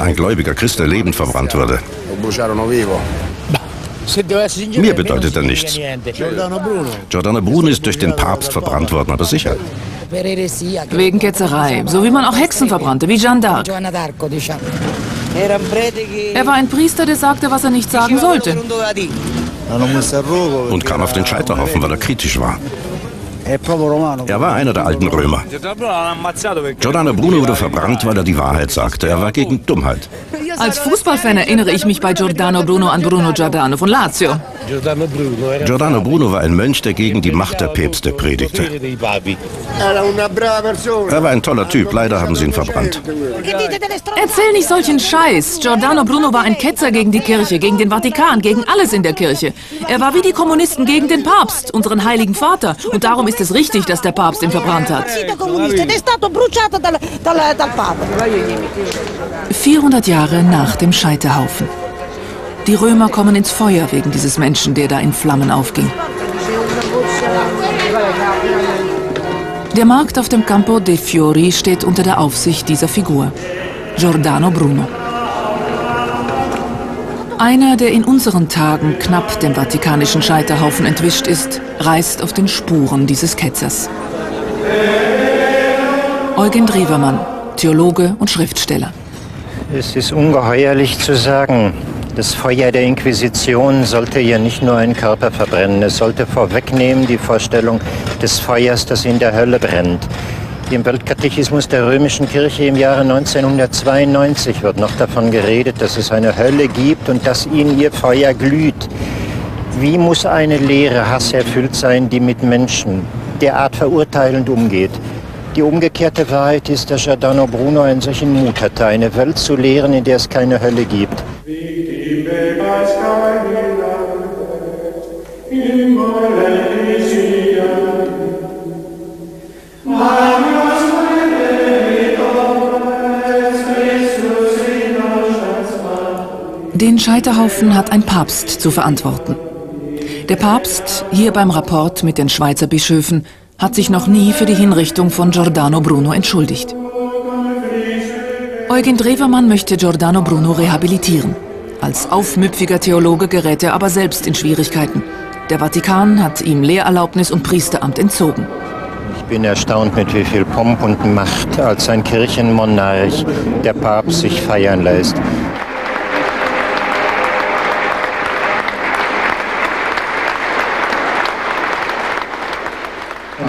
ein gläubiger Christ, der lebend verbrannt würde. Mir bedeutet er nichts. Giordano Bruno ist durch den Papst verbrannt worden, aber sicher. Wegen Ketzerei, so wie man auch Hexen verbrannte, wie Jeanne d'Arc. Er war ein Priester, der sagte, was er nicht sagen sollte. Und kam auf den Scheiterhaufen, weil er kritisch war. Er war einer der alten Römer. Giordano Bruno wurde verbrannt, weil er die Wahrheit sagte. Er war gegen Dummheit. Als Fußballfan erinnere ich mich bei Giordano Bruno an Bruno Giordano von Lazio. Giordano Bruno war ein Mönch, der gegen die Macht der Päpste predigte. Er war ein toller Typ, leider haben sie ihn verbrannt. Erzähl nicht solchen Scheiß. Giordano Bruno war ein Ketzer gegen die Kirche, gegen den Vatikan, gegen alles in der Kirche. Er war wie die Kommunisten gegen den Papst, unseren heiligen Vater. Und darum ist es richtig, dass der Papst ihn verbrannt hat. 400 Jahre nach dem Scheiterhaufen. Die Römer kommen ins Feuer wegen dieses Menschen, der da in Flammen aufging. Der Markt auf dem Campo dei Fiori steht unter der Aufsicht dieser Figur, Giordano Bruno. Einer, der in unseren Tagen knapp dem vatikanischen Scheiterhaufen entwischt ist, reist auf den Spuren dieses Ketzers. Eugen Drewermann, Theologe und Schriftsteller. Es ist ungeheuerlich zu sagen, das Feuer der Inquisition sollte ja nicht nur einen Körper verbrennen, es sollte vorwegnehmen die Vorstellung des Feuers, das in der Hölle brennt. Im Weltkatechismus der römischen Kirche im Jahre 1992 wird noch davon geredet, dass es eine Hölle gibt und dass in ihr Feuer glüht. Wie muss eine Lehre hasserfüllt sein, die mit Menschen derart verurteilend umgeht? Die umgekehrte Wahrheit ist, dass Giordano Bruno einen solchen Mut hatte, eine Welt zu lehren, in der es keine Hölle gibt. Den Scheiterhaufen hat ein Papst zu verantworten. Der Papst, hier beim Rapport mit den Schweizer Bischöfen, hat sich noch nie für die Hinrichtung von Giordano Bruno entschuldigt. Eugen Drewermann möchte Giordano Bruno rehabilitieren. Als aufmüpfiger Theologe gerät er aber selbst in Schwierigkeiten. Der Vatikan hat ihm Lehrerlaubnis und Priesteramt entzogen. Ich bin erstaunt, mit wie viel Pomp und Macht als ein Kirchenmonarch der Papst sich feiern lässt.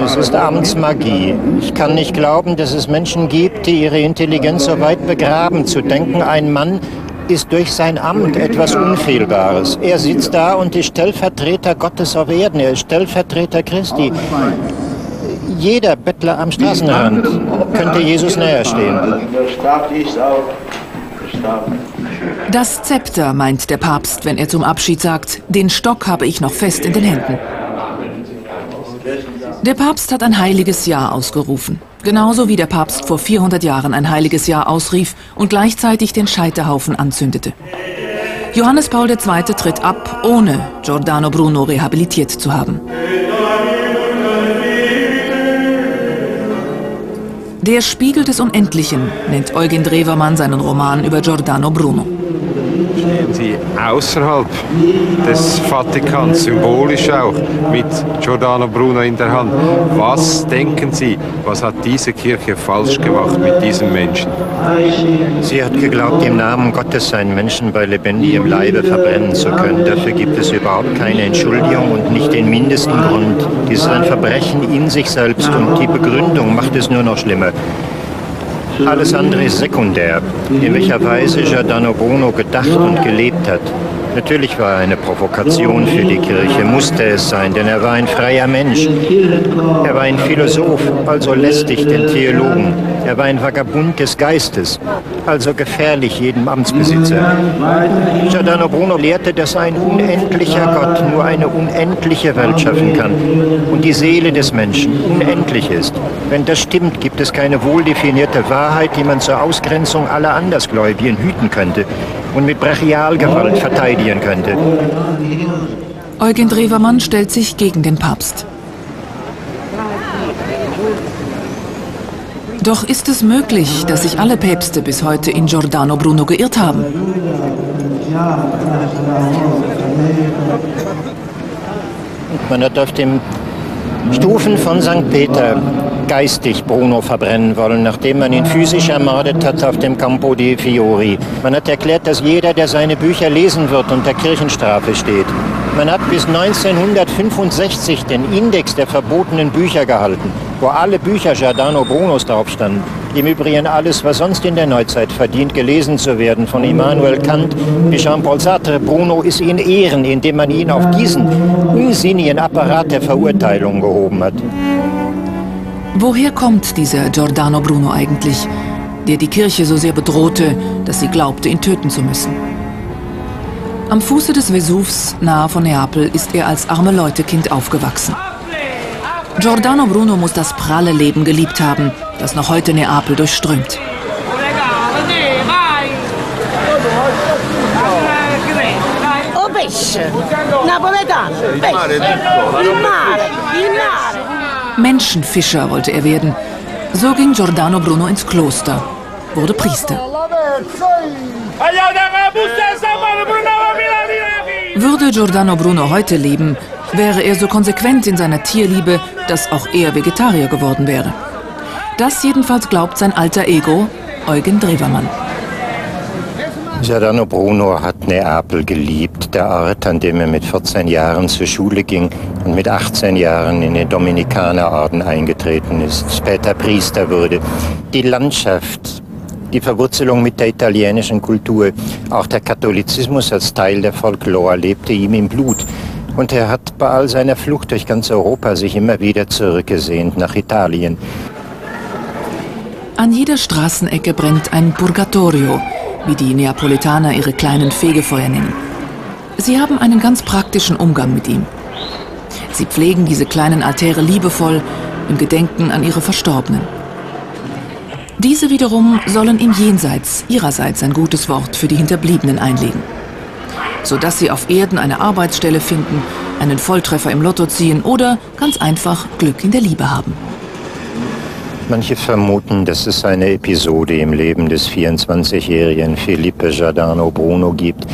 Es ist Amtsmagie. Ich kann nicht glauben, dass es Menschen gibt, die ihre Intelligenz so weit begraben, zu denken, ein Mann ist durch sein Amt etwas Unfehlbares. Er sitzt da und ist Stellvertreter Gottes auf Erden. Er ist Stellvertreter Christi. Jeder Bettler am Straßenrand könnte Jesus näher stehen. Das Zepter, meint der Papst, wenn er zum Abschied sagt, den Stock habe ich noch fest in den Händen. Der Papst hat ein heiliges Jahr ausgerufen. Genauso wie der Papst vor 400 Jahren ein heiliges Jahr ausrief und gleichzeitig den Scheiterhaufen anzündete. Johannes Paul II. tritt ab, ohne Giordano Bruno rehabilitiert zu haben. Der Spiegel des Unendlichen nennt Eugen Drewermann seinen Roman über Giordano Bruno Sie außerhalb des Vatikans, symbolisch auch, mit Giordano Bruno in der Hand. Was denken Sie, was hat diese Kirche falsch gemacht mit diesem Menschen? Sie hat geglaubt, im Namen Gottes seinen Menschen bei lebendigem Leibe verbrennen zu können. Dafür gibt es überhaupt keine Entschuldigung und nicht den mindesten Grund. Dies ist ein Verbrechen in sich selbst und die Begründung macht es nur noch schlimmer. Alles andere ist sekundär, in welcher Weise Giordano Bruno gedacht und gelebt hat. Natürlich war er eine Provokation für die Kirche, musste es sein, denn er war ein freier Mensch. Er war ein Philosoph, also lästig den Theologen. Er war ein Vagabund des Geistes, also gefährlich jedem Amtsbesitzer. Giordano Bruno lehrte, dass ein unendlicher Gott nur eine unendliche Welt schaffen kann und die Seele des Menschen unendlich ist. Wenn das stimmt, gibt es keine wohldefinierte Wahrheit, die man zur Ausgrenzung aller Andersgläubigen hüten könnte und mit Brachialgewalt verteidigen könnte. Eugen Drewermann stellt sich gegen den Papst. Doch ist es möglich, dass sich alle Päpste bis heute in Giordano Bruno geirrt haben? Man hat auf dem Stufen von St. Peter geistig Bruno verbrennen wollen, nachdem man ihn physisch ermordet hat auf dem Campo di Fiori. Man hat erklärt, dass jeder, der seine Bücher lesen wird, unter Kirchenstrafe steht. Man hat bis 1965 den Index der verbotenen Bücher gehalten, wo alle Bücher Giordano Brunos drauf standen. Im Übrigen alles, was sonst in der Neuzeit verdient, gelesen zu werden, von Immanuel Kant bis Jean-Paul Sartre. Bruno ist in Ehren, indem man ihn auf diesen unsinnigen Apparat der Verurteilung gehoben hat. Woher kommt dieser Giordano Bruno eigentlich, der die Kirche so sehr bedrohte, dass sie glaubte, ihn töten zu müssen? Am Fuße des Vesuvs, nahe von Neapel, ist er als arme Leutekind aufgewachsen. Giordano Bruno muss das pralle Leben geliebt haben, das noch heute Neapel durchströmt. Oh, pesce! Napoletano! Menschenfischer wollte er werden. So ging Giordano Bruno ins Kloster, wurde Priester. Würde Giordano Bruno heute leben, wäre er so konsequent in seiner Tierliebe, dass auch er Vegetarier geworden wäre. Das jedenfalls glaubt sein alter Ego, Eugen Drewermann. Giordano Bruno hat Neapel geliebt, der Ort, an dem er mit 14 Jahren zur Schule ging und mit 18 Jahren in den Dominikanerorden eingetreten ist, später Priester wurde. Die Landschaft, die Verwurzelung mit der italienischen Kultur, auch der Katholizismus als Teil der Folklore lebte ihm im Blut. Und er hat bei all seiner Flucht durch ganz Europa sich immer wieder zurückgesehnt nach Italien. An jeder Straßenecke brennt ein Purgatorio, wie die Neapolitaner ihre kleinen Fegefeuer nennen. Sie haben einen ganz praktischen Umgang mit ihm. Sie pflegen diese kleinen Altäre liebevoll im Gedenken an ihre Verstorbenen. Diese wiederum sollen im Jenseits ihrerseits ein gutes Wort für die Hinterbliebenen einlegen. Sodass sie auf Erden eine Arbeitsstelle finden, einen Volltreffer im Lotto ziehen oder ganz einfach Glück in der Liebe haben. Manche vermuten, dass es eine Episode im Leben des 24-jährigen Felipe Giordano Bruno gibt,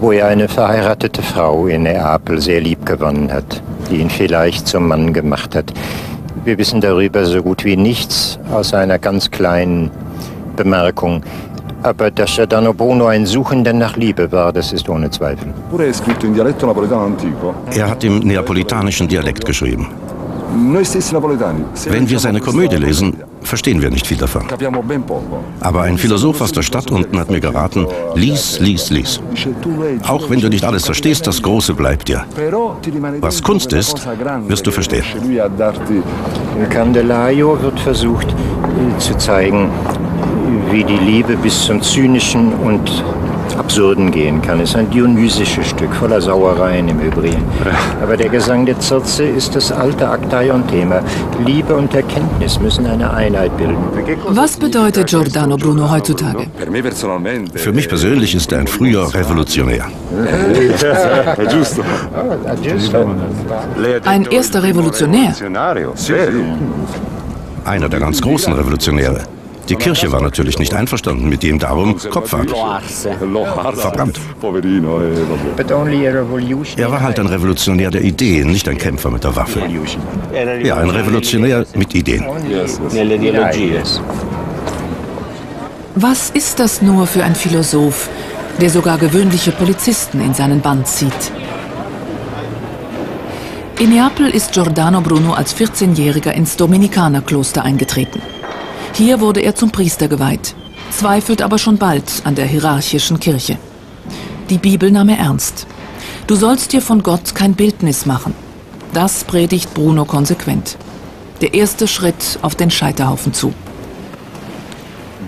wo er eine verheiratete Frau in Neapel sehr lieb gewonnen hat, die ihn vielleicht zum Mann gemacht hat. Wir wissen darüber so gut wie nichts, aus einer ganz kleinen Bemerkung. Aber dass Giordano Bruno ein Suchender nach Liebe war, das ist ohne Zweifel. Er hat im neapolitanischen Dialekt geschrieben. Wenn wir seine Komödie lesen, verstehen wir nicht viel davon. Aber ein Philosoph aus der Stadt unten hat mir geraten, lies, lies, lies. Auch wenn du nicht alles verstehst, das Große bleibt dir. Was Kunst ist, wirst du verstehen. In Candelaio wird versucht äh, zu zeigen, wie die Liebe bis zum Zynischen und Absurden gehen kann. Es ist ein dionysisches Stück, voller Sauereien im Übrigen. Aber der Gesang der Circe ist das alte Aktaeon-Thema. Liebe und Erkenntnis müssen eine Einheit bilden. Was bedeutet Giordano Bruno heutzutage? Für mich persönlich ist er ein früher Revolutionär. Ein erster Revolutionär? Einer der ganz großen Revolutionäre. Die Kirche war natürlich nicht einverstanden mit ihm, darum Kopf ab. Verbrannt. Er war halt ein Revolutionär der Ideen, nicht ein Kämpfer mit der Waffe. Ja, ein Revolutionär mit Ideen. Was ist das nur für ein Philosoph, der sogar gewöhnliche Polizisten in seinen Band zieht? In Neapel ist Giordano Bruno als 14-Jähriger ins Dominikanerkloster eingetreten. Hier wurde er zum Priester geweiht, zweifelt aber schon bald an der hierarchischen Kirche. Die Bibel nahm er ernst. Du sollst dir von Gott kein Bildnis machen. Das predigt Bruno konsequent. Der erste Schritt auf den Scheiterhaufen zu.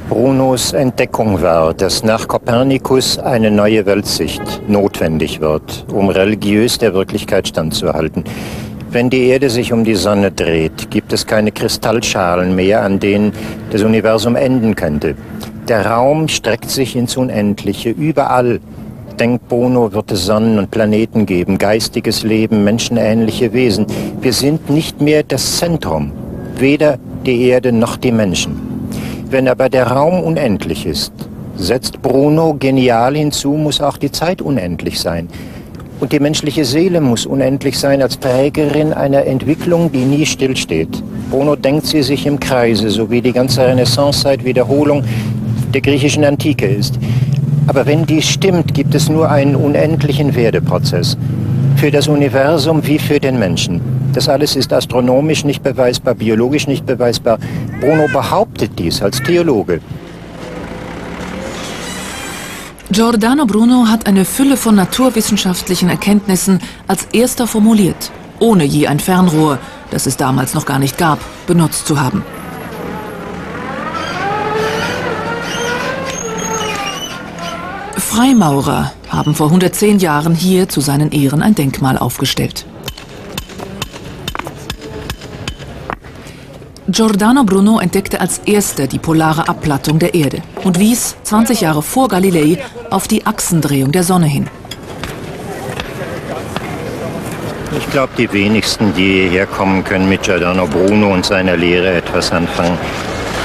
Brunos Entdeckung war, dass nach Kopernikus eine neue Weltsicht notwendig wird, um religiös der Wirklichkeit standzuhalten. Wenn die Erde sich um die Sonne dreht, gibt es keine Kristallschalen mehr, an denen das Universum enden könnte. Der Raum streckt sich ins Unendliche. Überall, denkt Bono, wird es Sonnen und Planeten geben, geistiges Leben, menschenähnliche Wesen. Wir sind nicht mehr das Zentrum, weder die Erde noch die Menschen. Wenn aber der Raum unendlich ist, setzt Bruno genial hinzu, muss auch die Zeit unendlich sein. Und die menschliche Seele muss unendlich sein als Trägerin einer Entwicklung, die nie stillsteht. Bruno denkt sie sich im Kreise, so wie die ganze Renaissancezeit Wiederholung der griechischen Antike ist. Aber wenn dies stimmt, gibt es nur einen unendlichen Werdeprozess. Für das Universum wie für den Menschen. Das alles ist astronomisch nicht beweisbar, biologisch nicht beweisbar. Bruno behauptet dies als Theologe. Giordano Bruno hat eine Fülle von naturwissenschaftlichen Erkenntnissen als erster formuliert, ohne je ein Fernrohr, das es damals noch gar nicht gab, benutzt zu haben. Freimaurer haben vor 110 Jahren hier zu seinen Ehren ein Denkmal aufgestellt. Giordano Bruno entdeckte als erster die polare Abplattung der Erde und wies 20 Jahre vor Galilei auf die Achsendrehung der Sonne hin. Ich glaube, die wenigsten, die hierher kommen, können mit Giordano Bruno und seiner Lehre etwas anfangen.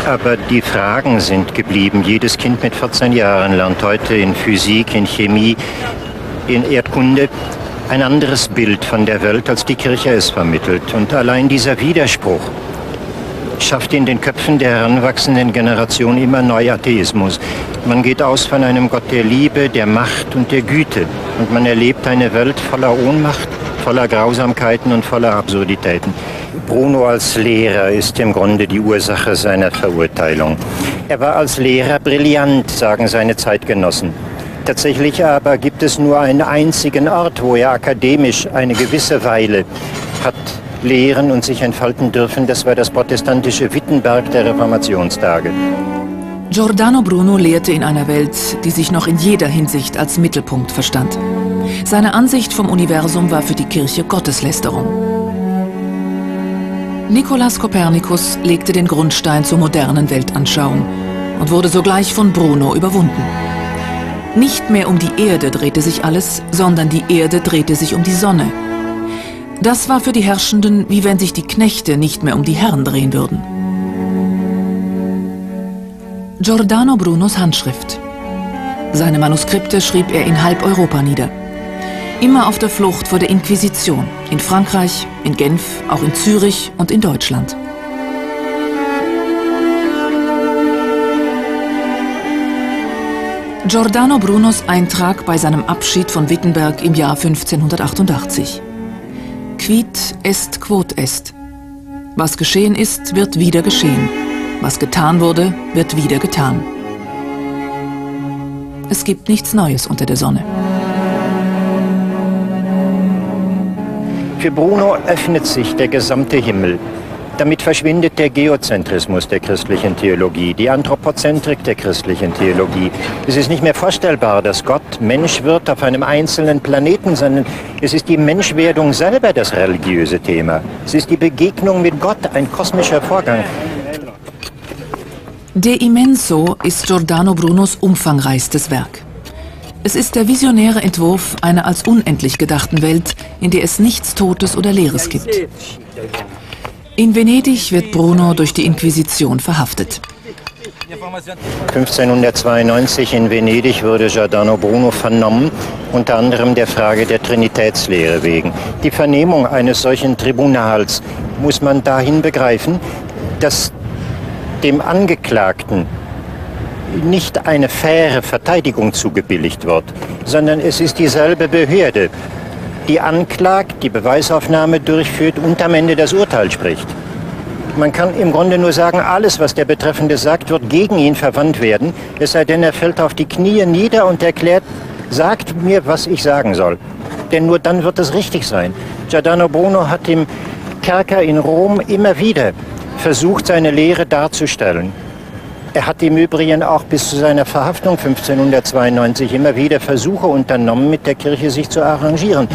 Aber die Fragen sind geblieben. Jedes Kind mit 14 Jahren lernt heute in Physik, in Chemie, in Erdkunde ein anderes Bild von der Welt, als die Kirche es vermittelt. Und allein dieser Widerspruch schafft in den Köpfen der heranwachsenden Generation immer neu Atheismus. Man geht aus von einem Gott der Liebe, der Macht und der Güte. Und man erlebt eine Welt voller Ohnmacht, voller Grausamkeiten und voller Absurditäten. Bruno als Lehrer ist im Grunde die Ursache seiner Verurteilung. Er war als Lehrer brillant, sagen seine Zeitgenossen. Tatsächlich aber gibt es nur einen einzigen Ort, wo er akademisch eine gewisse Weile hat lehren und sich entfalten dürfen. Das war das protestantische Wittenberg der Reformationstage. Giordano Bruno lehrte in einer Welt, die sich noch in jeder Hinsicht als Mittelpunkt verstand. Seine Ansicht vom Universum war für die Kirche Gotteslästerung. Nikolaus Kopernikus legte den Grundstein zur modernen Weltanschauung und wurde sogleich von Bruno überwunden. Nicht mehr um die Erde drehte sich alles, sondern die Erde drehte sich um die Sonne das war für die Herrschenden, wie wenn sich die Knechte nicht mehr um die Herren drehen würden. Giordano Brunos Handschrift. Seine Manuskripte schrieb er in halb Europa nieder. Immer auf der Flucht vor der Inquisition, in Frankreich, in Genf, auch in Zürich und in Deutschland. Giordano Brunos Eintrag bei seinem Abschied von Wittenberg im Jahr 1588. Quid est quod est. Was geschehen ist, wird wieder geschehen. Was getan wurde, wird wieder getan. Es gibt nichts Neues unter der Sonne. Für Bruno öffnet sich der gesamte Himmel. Damit verschwindet der Geozentrismus der christlichen Theologie, die Anthropozentrik der christlichen Theologie. Es ist nicht mehr vorstellbar, dass Gott Mensch wird auf einem einzelnen Planeten, sondern es ist die Menschwerdung selber das religiöse Thema. Es ist die Begegnung mit Gott, ein kosmischer Vorgang. De Immenso ist Giordano Brunos umfangreichstes Werk. Es ist der visionäre Entwurf einer als unendlich gedachten Welt, in der es nichts Totes oder Leeres gibt. In Venedig wird Bruno durch die Inquisition verhaftet. 1592 in Venedig wurde Giordano Bruno vernommen, unter anderem der Frage der Trinitätslehre wegen. Die Vernehmung eines solchen Tribunals muss man dahin begreifen, dass dem Angeklagten nicht eine faire Verteidigung zugebilligt wird, sondern es ist dieselbe Behörde, die anklagt, die Beweisaufnahme durchführt und am Ende das Urteil spricht. Man kann im Grunde nur sagen, alles, was der Betreffende sagt, wird gegen ihn verwandt werden, es sei denn, er fällt auf die Knie nieder und erklärt, sagt mir, was ich sagen soll. Denn nur dann wird es richtig sein. Giordano Bruno hat im Kerker in Rom immer wieder versucht, seine Lehre darzustellen. Er hat im Übrigen auch bis zu seiner Verhaftung 1592 immer wieder Versuche unternommen, mit der Kirche sich zu arrangieren.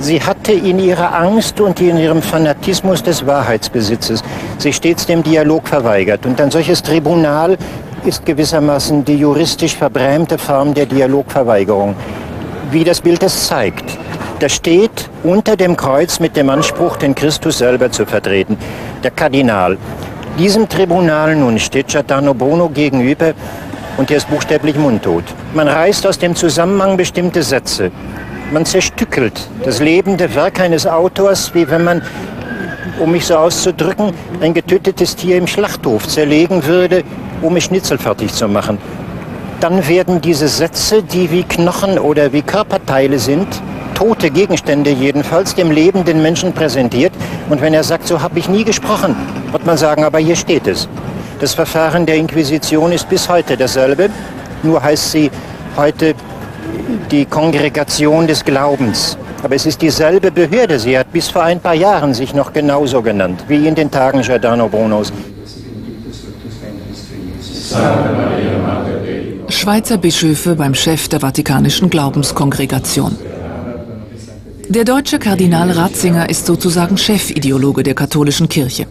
Sie hatte in ihrer Angst und in ihrem Fanatismus des Wahrheitsbesitzes sich stets dem Dialog verweigert. Und ein solches Tribunal ist gewissermaßen die juristisch verbrämte Form der Dialogverweigerung, wie das Bild es zeigt. Da steht unter dem Kreuz mit dem Anspruch, den Christus selber zu vertreten, der Kardinal. Diesem Tribunal nun steht Giordano Bruno gegenüber und er ist buchstäblich mundtot. Man reißt aus dem Zusammenhang bestimmte Sätze. Man zerstückelt das lebende Werk eines Autors, wie wenn man, um mich so auszudrücken, ein getötetes Tier im Schlachthof zerlegen würde, um es Schnitzel fertig zu machen. Dann werden diese Sätze, die wie Knochen oder wie Körperteile sind, tote Gegenstände jedenfalls, dem lebenden Menschen präsentiert. Und wenn er sagt, so habe ich nie gesprochen, wird man sagen, aber hier steht es. Das Verfahren der Inquisition ist bis heute dasselbe, nur heißt sie heute die Kongregation des Glaubens. Aber es ist dieselbe Behörde. Sie hat bis vor ein paar Jahren sich noch genauso genannt, wie in den Tagen Giordano Brunos. Schweizer Bischöfe beim Chef der Vatikanischen Glaubenskongregation. Der deutsche Kardinal Ratzinger ist sozusagen Chefideologe der katholischen Kirche.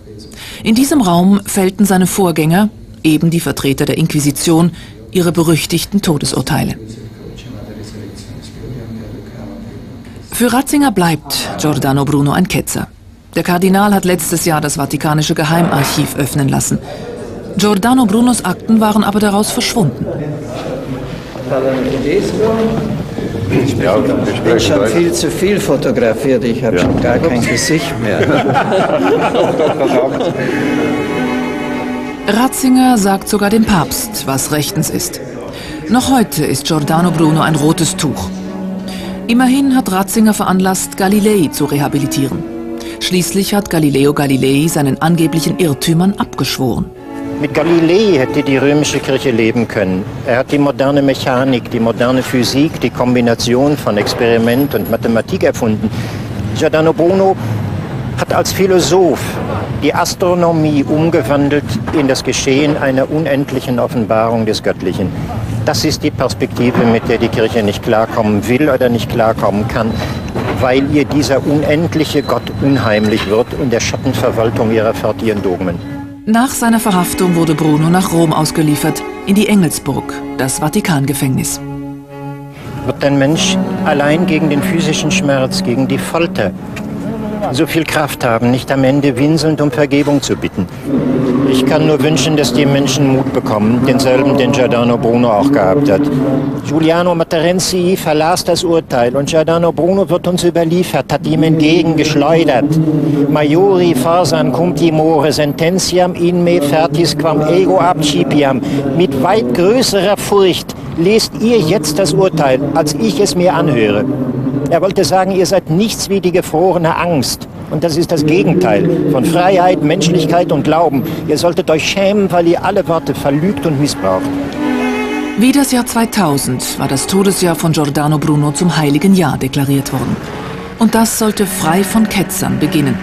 In diesem Raum fällten seine Vorgänger, eben die Vertreter der Inquisition, ihre berüchtigten Todesurteile. Für Ratzinger bleibt Giordano Bruno ein Ketzer. Der Kardinal hat letztes Jahr das Vatikanische Geheimarchiv öffnen lassen. Giordano Brunos Akten waren aber daraus verschwunden. Ich bin schon viel zu viel fotografiert, ich habe ja. schon gar kein Gesicht mehr. Ratzinger sagt sogar dem Papst, was rechtens ist. Noch heute ist Giordano Bruno ein rotes Tuch. Immerhin hat Ratzinger veranlasst, Galilei zu rehabilitieren. Schließlich hat Galileo Galilei seinen angeblichen Irrtümern abgeschworen. Mit Galilei hätte die römische Kirche leben können. Er hat die moderne Mechanik, die moderne Physik, die Kombination von Experiment und Mathematik erfunden. Giordano Bruno hat als Philosoph die Astronomie umgewandelt in das Geschehen einer unendlichen Offenbarung des Göttlichen. Das ist die Perspektive, mit der die Kirche nicht klarkommen will oder nicht klarkommen kann, weil ihr dieser unendliche Gott unheimlich wird und der Schattenverwaltung ihrer fertigen Dogmen. Nach seiner Verhaftung wurde Bruno nach Rom ausgeliefert, in die Engelsburg, das Vatikangefängnis. Wird ein Mensch allein gegen den physischen Schmerz, gegen die Folter, so viel Kraft haben, nicht am Ende winselnd um Vergebung zu bitten. Ich kann nur wünschen, dass die Menschen Mut bekommen, denselben, den Giordano Bruno auch gehabt hat. Giuliano Materenzi verlas das Urteil und Giordano Bruno wird uns überliefert, hat ihm entgegengeschleudert. Majori forsan cum timore sententiam in me fertis quam ego abcipiam. Mit weit größerer Furcht lest ihr jetzt das Urteil, als ich es mir anhöre. Er wollte sagen, ihr seid nichts wie die gefrorene Angst. Und das ist das Gegenteil von Freiheit, Menschlichkeit und Glauben. Ihr solltet euch schämen, weil ihr alle Worte verlügt und missbraucht. Wie das Jahr 2000 war das Todesjahr von Giordano Bruno zum heiligen Jahr deklariert worden. Und das sollte frei von Ketzern beginnen.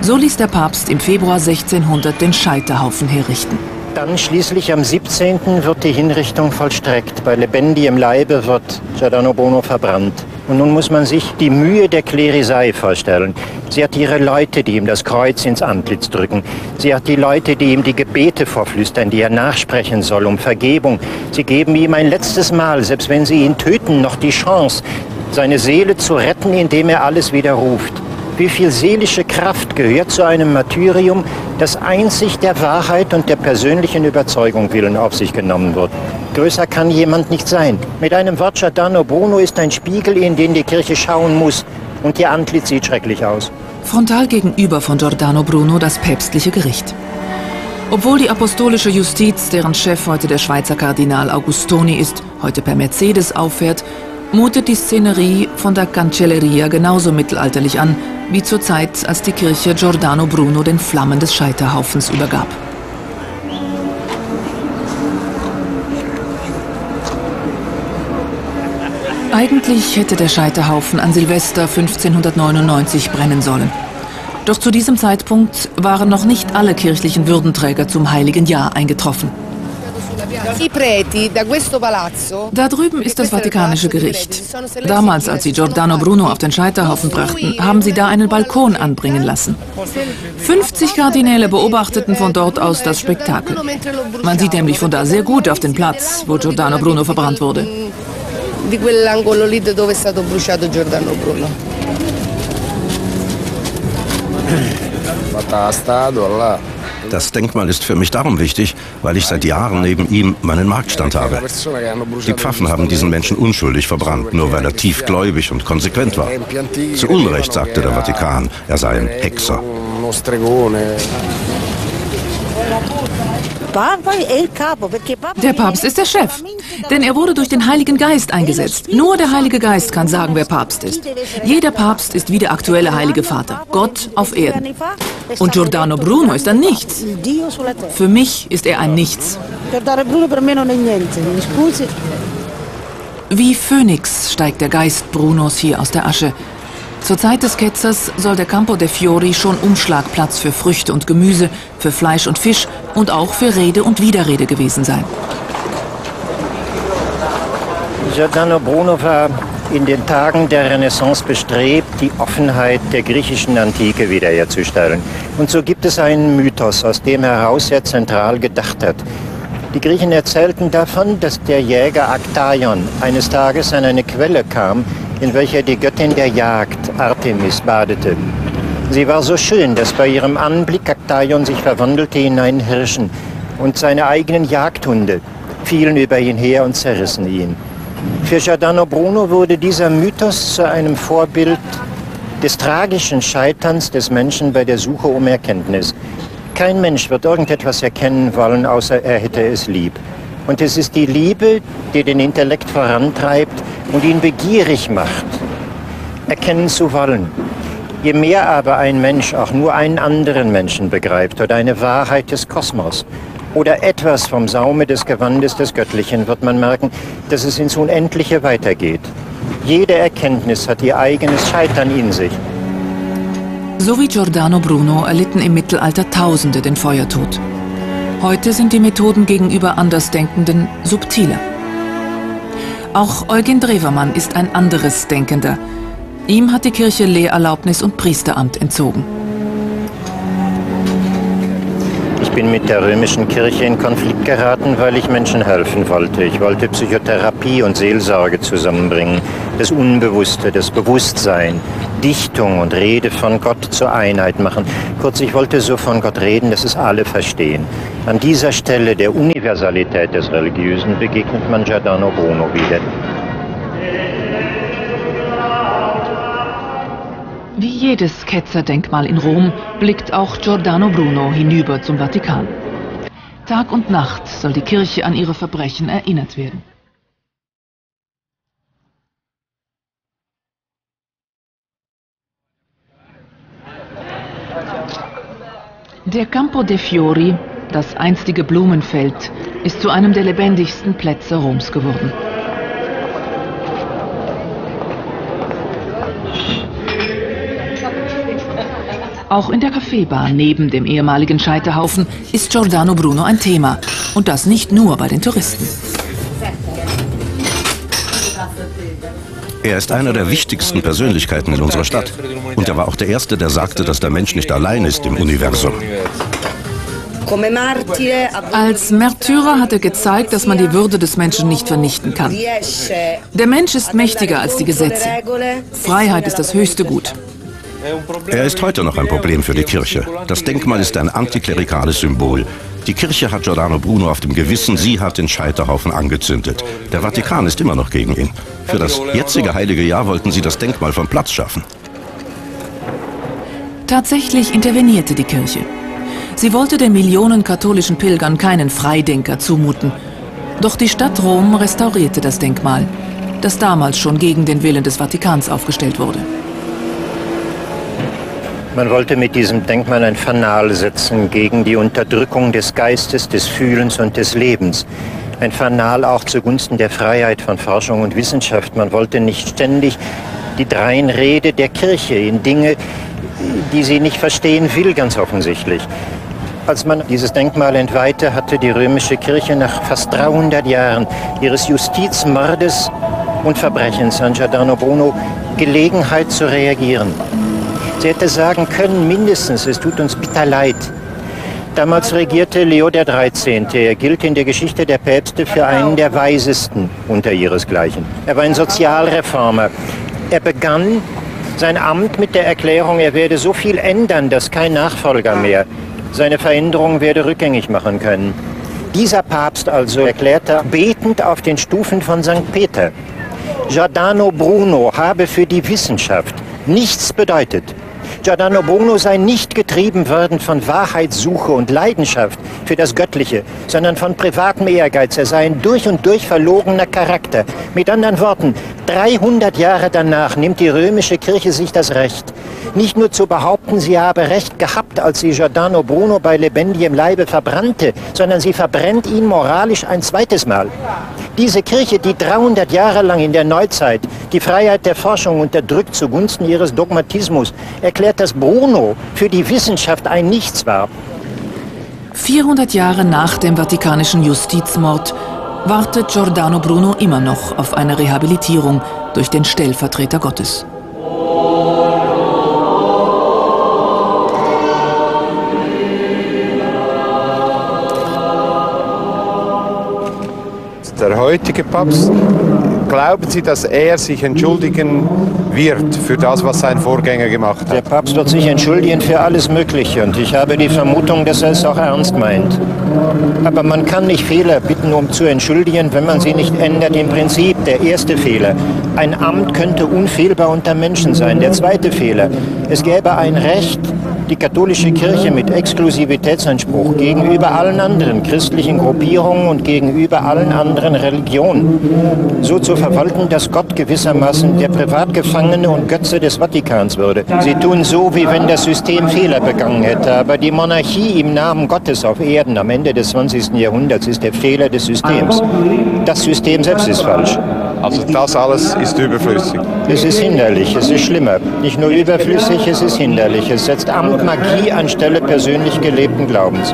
So ließ der Papst im Februar 1600 den Scheiterhaufen herrichten. Dann schließlich am 17. wird die Hinrichtung vollstreckt. Bei lebendigem Leibe wird Giordano Bruno verbrannt. Und nun muss man sich die Mühe der Klerisei vorstellen. Sie hat ihre Leute, die ihm das Kreuz ins Antlitz drücken. Sie hat die Leute, die ihm die Gebete vorflüstern, die er nachsprechen soll um Vergebung. Sie geben ihm ein letztes Mal, selbst wenn sie ihn töten, noch die Chance, seine Seele zu retten, indem er alles widerruft. Wie viel seelische Kraft gehört zu einem Martyrium, das einzig der Wahrheit und der persönlichen Überzeugung willen auf sich genommen wird? Größer kann jemand nicht sein. Mit einem Wort, Giordano Bruno ist ein Spiegel, in den die Kirche schauen muss. Und ihr Antlitz sieht schrecklich aus. Frontal gegenüber von Giordano Bruno das päpstliche Gericht. Obwohl die apostolische Justiz, deren Chef heute der Schweizer Kardinal Augustoni ist, heute per Mercedes auffährt, mutet die Szenerie von der Cancelleria genauso mittelalterlich an, wie zur Zeit, als die Kirche Giordano Bruno den Flammen des Scheiterhaufens übergab. Eigentlich hätte der Scheiterhaufen an Silvester 1599 brennen sollen. Doch zu diesem Zeitpunkt waren noch nicht alle kirchlichen Würdenträger zum Heiligen Jahr eingetroffen. Da drüben ist das Vatikanische Gericht. Damals, als sie Giordano Bruno auf den Scheiterhaufen brachten, haben sie da einen Balkon anbringen lassen. 50 Kardinäle beobachteten von dort aus das Spektakel. Man sieht nämlich von da sehr gut auf den Platz, wo Giordano Bruno verbrannt wurde di quell'angolo lì dove è stato bruciato Giordano Bruno. Das Denkmal ist für mich darum wichtig, weil ich seit Jahren neben ihm meinen Marktstand habe. Die Pfaffen haben diesen Menschen unschuldig verbrannt, nur weil er tiefgläubig und konsequent war. Zu Unrecht sagte der Vatikan, er sei ein Hexer. Der Papst ist der Chef, denn er wurde durch den Heiligen Geist eingesetzt. Nur der Heilige Geist kann sagen, wer Papst ist. Jeder Papst ist wie der aktuelle Heilige Vater, Gott auf Erden. Und Giordano Bruno ist ein Nichts. Für mich ist er ein Nichts. Wie Phönix steigt der Geist Brunos hier aus der Asche. Zur Zeit des Ketzers soll der Campo de Fiori schon Umschlagplatz für Früchte und Gemüse, für Fleisch und Fisch und auch für Rede und Widerrede gewesen sein. Giordano Bruno war in den Tagen der Renaissance bestrebt, die Offenheit der griechischen Antike wiederherzustellen. Und so gibt es einen Mythos, aus dem heraus er zentral gedacht hat. Die Griechen erzählten davon, dass der Jäger Aktaion eines Tages an eine Quelle kam, in welcher die Göttin der Jagd, Artemis, badete. Sie war so schön, dass bei ihrem Anblick Aktaion sich verwandelte in einen Hirschen und seine eigenen Jagdhunde fielen über ihn her und zerrissen ihn. Für Giordano Bruno wurde dieser Mythos zu einem Vorbild des tragischen Scheiterns des Menschen bei der Suche um Erkenntnis. Kein Mensch wird irgendetwas erkennen wollen, außer er hätte es lieb. Und es ist die Liebe, die den Intellekt vorantreibt und ihn begierig macht, erkennen zu wollen. Je mehr aber ein Mensch auch nur einen anderen Menschen begreift oder eine Wahrheit des Kosmos oder etwas vom Saume des Gewandes des Göttlichen, wird man merken, dass es ins Unendliche weitergeht. Jede Erkenntnis hat ihr eigenes Scheitern in sich. So wie Giordano Bruno erlitten im Mittelalter Tausende den Feuertod. Heute sind die Methoden gegenüber Andersdenkenden subtiler. Auch Eugen Drewermann ist ein anderes Denkender. Ihm hat die Kirche Lehrerlaubnis und Priesteramt entzogen. Ich bin mit der römischen Kirche in Konflikt geraten, weil ich Menschen helfen wollte. Ich wollte Psychotherapie und Seelsorge zusammenbringen, das Unbewusste, das Bewusstsein, Dichtung und Rede von Gott zur Einheit machen. Kurz, ich wollte so von Gott reden, dass es alle verstehen. An dieser Stelle der Universalität des Religiösen begegnet man Giordano Bruno wieder. Wie jedes Ketzerdenkmal in Rom blickt auch Giordano Bruno hinüber zum Vatikan. Tag und Nacht soll die Kirche an ihre Verbrechen erinnert werden. Der Campo de Fiori, das einstige Blumenfeld, ist zu einem der lebendigsten Plätze Roms geworden. Auch in der Kaffeebar neben dem ehemaligen Scheiterhaufen ist Giordano Bruno ein Thema. Und das nicht nur bei den Touristen. Er ist einer der wichtigsten Persönlichkeiten in unserer Stadt. Und er war auch der Erste, der sagte, dass der Mensch nicht allein ist im Universum. Als Märtyrer hat er gezeigt, dass man die Würde des Menschen nicht vernichten kann. Der Mensch ist mächtiger als die Gesetze. Freiheit ist das höchste Gut. Er ist heute noch ein Problem für die Kirche. Das Denkmal ist ein antiklerikales Symbol. Die Kirche hat Giordano Bruno auf dem Gewissen, sie hat den Scheiterhaufen angezündet. Der Vatikan ist immer noch gegen ihn. Für das jetzige heilige Jahr wollten sie das Denkmal vom Platz schaffen. Tatsächlich intervenierte die Kirche. Sie wollte den Millionen katholischen Pilgern keinen Freidenker zumuten. Doch die Stadt Rom restaurierte das Denkmal, das damals schon gegen den Willen des Vatikans aufgestellt wurde. Man wollte mit diesem Denkmal ein Fanal setzen gegen die Unterdrückung des Geistes, des Fühlens und des Lebens. Ein Fanal auch zugunsten der Freiheit von Forschung und Wissenschaft. Man wollte nicht ständig die Dreinrede der Kirche in Dinge, die sie nicht verstehen will, ganz offensichtlich. Als man dieses Denkmal entweihte, hatte die römische Kirche nach fast 300 Jahren ihres Justizmordes und Verbrechens an Giordano Bruno Gelegenheit zu reagieren. Sie hätte sagen können, mindestens, es tut uns bitter leid. Damals regierte Leo XIII. Er gilt in der Geschichte der Päpste für einen der weisesten unter ihresgleichen. Er war ein Sozialreformer. Er begann sein Amt mit der Erklärung, er werde so viel ändern, dass kein Nachfolger mehr seine Veränderung werde rückgängig machen können. Dieser Papst also erklärte betend auf den Stufen von St. Peter, Giordano Bruno habe für die Wissenschaft nichts bedeutet, Giordano Bruno sei nicht getrieben worden von Wahrheitssuche und Leidenschaft für das Göttliche, sondern von privatem Ehrgeiz. Er sei ein durch und durch verlogener Charakter. Mit anderen Worten, 300 Jahre danach nimmt die römische Kirche sich das Recht, nicht nur zu behaupten, sie habe Recht gehabt, als sie Giordano Bruno bei lebendigem Leibe verbrannte, sondern sie verbrennt ihn moralisch ein zweites Mal. Diese Kirche, die 300 Jahre lang in der Neuzeit die Freiheit der Forschung unterdrückt zugunsten ihres Dogmatismus, erklärt, dass Bruno für die Wissenschaft ein Nichts war. 400 Jahre nach dem vatikanischen Justizmord wartet Giordano Bruno immer noch auf eine Rehabilitierung durch den Stellvertreter Gottes. Der heutige Papst, glauben Sie, dass er sich entschuldigen wird für das, was sein Vorgänger gemacht hat? Der Papst wird sich entschuldigen für alles Mögliche und ich habe die Vermutung, dass er es auch ernst meint. Aber man kann nicht Fehler bitten, um zu entschuldigen, wenn man sie nicht ändert. Im Prinzip der erste Fehler. Ein Amt könnte unfehlbar unter Menschen sein. Der zweite Fehler. Es gäbe ein Recht, die katholische Kirche mit Exklusivitätsanspruch gegenüber allen anderen christlichen Gruppierungen und gegenüber allen anderen Religionen so zu verwalten, dass Gott gewissermaßen der Privatgefangene und Götze des Vatikans würde. Sie tun so, wie wenn das System Fehler begangen hätte, aber die Monarchie im Namen Gottes auf Erden am Ende des 20. Jahrhunderts ist der Fehler des Systems. Das System selbst ist falsch. Also das alles ist überflüssig. Es ist hinderlich, es ist schlimmer. Nicht nur überflüssig, es ist hinderlich. Es setzt Amt Magie anstelle persönlich gelebten Glaubens.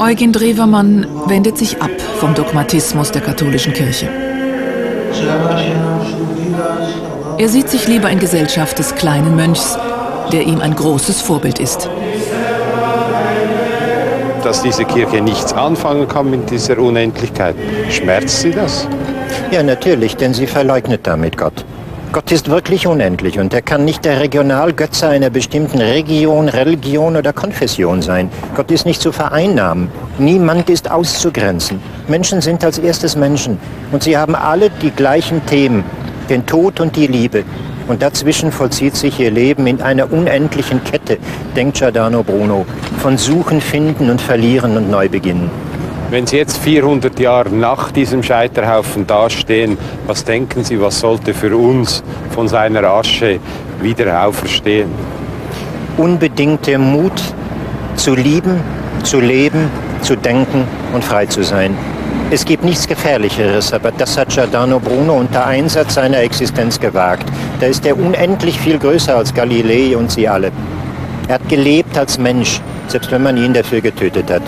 Eugen Drewermann wendet sich ab vom Dogmatismus der katholischen Kirche. Er sieht sich lieber in Gesellschaft des kleinen Mönchs, der ihm ein großes Vorbild ist dass diese Kirche nichts anfangen kann mit dieser Unendlichkeit. Schmerzt sie das? Ja, natürlich, denn sie verleugnet damit Gott. Gott ist wirklich unendlich und er kann nicht der Regionalgötze einer bestimmten Region, Religion oder Konfession sein. Gott ist nicht zu vereinnahmen. Niemand ist auszugrenzen. Menschen sind als erstes Menschen und sie haben alle die gleichen Themen, den Tod und die Liebe. Und dazwischen vollzieht sich ihr Leben in einer unendlichen Kette, denkt Giordano Bruno, von Suchen, Finden und Verlieren und Neubeginnen. Wenn Sie jetzt 400 Jahre nach diesem Scheiterhaufen dastehen, was denken Sie, was sollte für uns von seiner Asche wieder auferstehen? Unbedingter Mut zu lieben, zu leben, zu denken und frei zu sein. Es gibt nichts Gefährlicheres, aber das hat Giordano Bruno unter Einsatz seiner Existenz gewagt. Da ist er unendlich viel größer als Galilei und sie alle. Er hat gelebt als Mensch, selbst wenn man ihn dafür getötet hat.